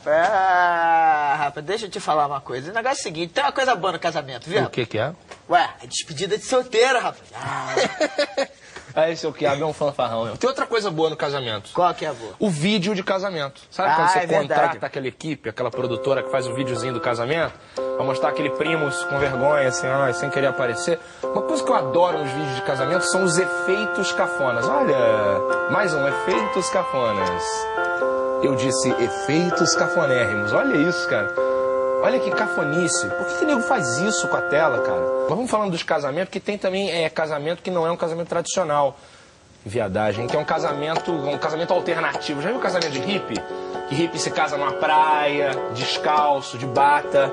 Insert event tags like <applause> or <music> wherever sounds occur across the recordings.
rapaz. Ah, rapaz, deixa eu te falar uma coisa. O negócio é o seguinte, tem uma coisa boa no casamento, viu? O que que é? Ué, é despedida de solteiro, rapaz. Ah. <laughs> Ah, esse é o Quiabo, é um fanfarrão. Tem outra coisa boa no casamento. qual que é a boa? O vídeo de casamento. Sabe Ah, quando você é verdade. contrata aquela equipe, aquela produtora que faz o videozinho do casamento? Pra mostrar aquele primo com vergonha, assim, ó, sem querer aparecer. Uma coisa que eu adoro nos vídeos de casamento são os efeitos cafonas. Olha, mais um, efeitos cafonas. Eu disse efeitos cafonérrimos. Olha isso, cara. Olha que cafonice. Por que, que o nego faz isso com a tela, cara? Vamos falando dos casamentos, porque tem também é, casamento que não é um casamento tradicional. Viadagem, que é um casamento, um casamento alternativo. Já viu casamento de hippie? Que hippie se casa numa praia, descalço, de bata,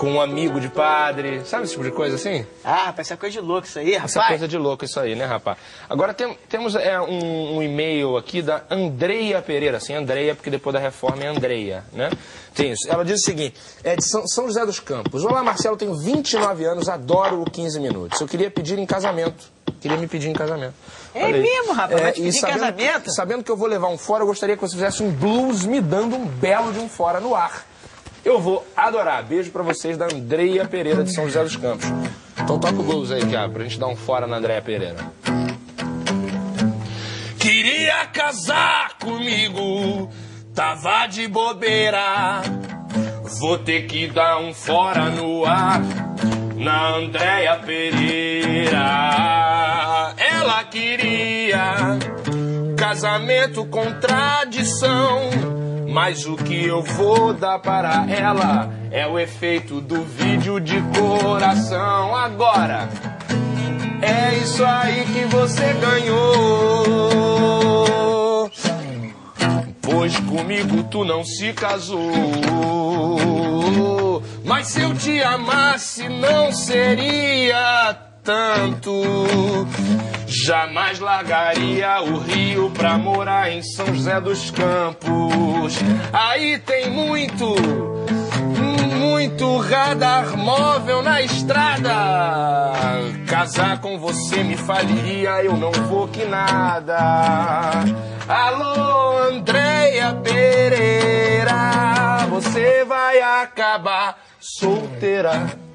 com um amigo de padre. Sabe esse tipo de coisa assim? Ah, rapaz, isso é coisa de louco isso aí, rapaz. Essa coisa de louco isso aí, né, rapaz? Agora tem- temos é, um, um e-mail aqui da Andreia Pereira, assim, Andreia, porque depois da reforma é Andreia, né? Tem isso. Ela diz o seguinte, é de São, São José dos Campos. Olá, Marcelo, tenho 29 anos, adoro o 15 minutos. Eu queria pedir em casamento. Queria me pedir em casamento. É aí. mesmo, rapaz? E pedir em sabendo- casamento? Sabendo que eu vou levar um fora, eu gostaria que você fizesse um blues me dando um belo de um fora no ar. Eu vou adorar. Beijo pra vocês da Andreia Pereira de São José dos Campos. Então toca o blues aí, Tiago, pra gente dar um fora na Andreia Pereira. Queria casar comigo, tava de bobeira. Vou ter que dar um fora no ar na Andréia Pereira. Ela queria casamento com tradição. Mas o que eu vou dar para ela é o efeito do vídeo de coração. Agora, é isso aí que você ganhou. Pois comigo tu não se casou. Mas se eu te amasse, não seria tanto. Jamais largaria o Rio pra morar em São José dos Campos. Aí tem muito muito radar móvel na estrada. Casar com você me faliria, eu não vou que nada. Alô, Andréia Pereira, você vai acabar solteira.